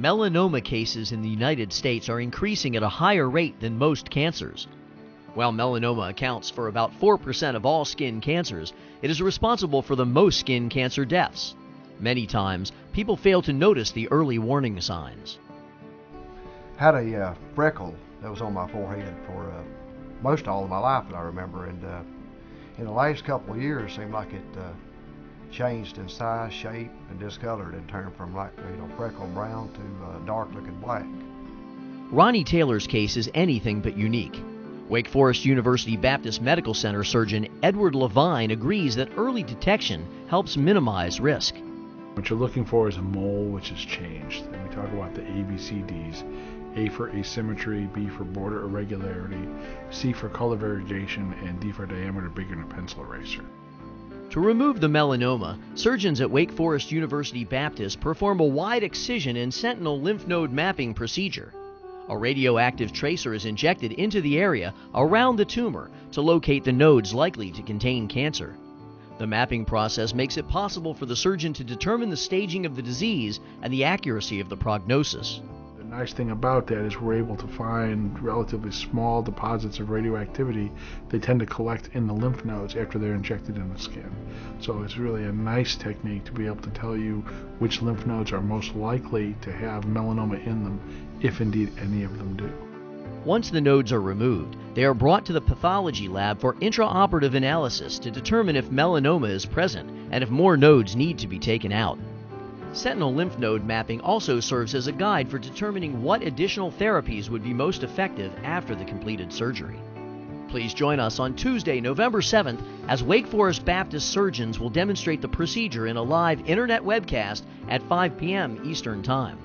melanoma cases in the United States are increasing at a higher rate than most cancers. While melanoma accounts for about 4% of all skin cancers, it is responsible for the most skin cancer deaths. Many times, people fail to notice the early warning signs. Had a uh, freckle that was on my forehead for uh, most all of my life that I remember, and uh, in the last couple of years, seemed like it uh, changed in size, shape, and discolored and turned from like you know freckle brown to uh, dark looking black. Ronnie Taylor's case is anything but unique. Wake Forest University Baptist Medical Center surgeon Edward Levine agrees that early detection helps minimize risk. What you're looking for is a mole which has changed. And we talk about the ABCDs. A for asymmetry, B for border irregularity, C for color variegation, and D for diameter bigger than a pencil eraser. To remove the melanoma, surgeons at Wake Forest University Baptist perform a wide excision and sentinel lymph node mapping procedure. A radioactive tracer is injected into the area around the tumor to locate the nodes likely to contain cancer. The mapping process makes it possible for the surgeon to determine the staging of the disease and the accuracy of the prognosis nice thing about that is we're able to find relatively small deposits of radioactivity. They tend to collect in the lymph nodes after they're injected in the skin. So it's really a nice technique to be able to tell you which lymph nodes are most likely to have melanoma in them, if indeed any of them do. Once the nodes are removed, they are brought to the pathology lab for intraoperative analysis to determine if melanoma is present and if more nodes need to be taken out. Sentinel lymph node mapping also serves as a guide for determining what additional therapies would be most effective after the completed surgery. Please join us on Tuesday, November 7th, as Wake Forest Baptist surgeons will demonstrate the procedure in a live internet webcast at 5 p.m. Eastern Time.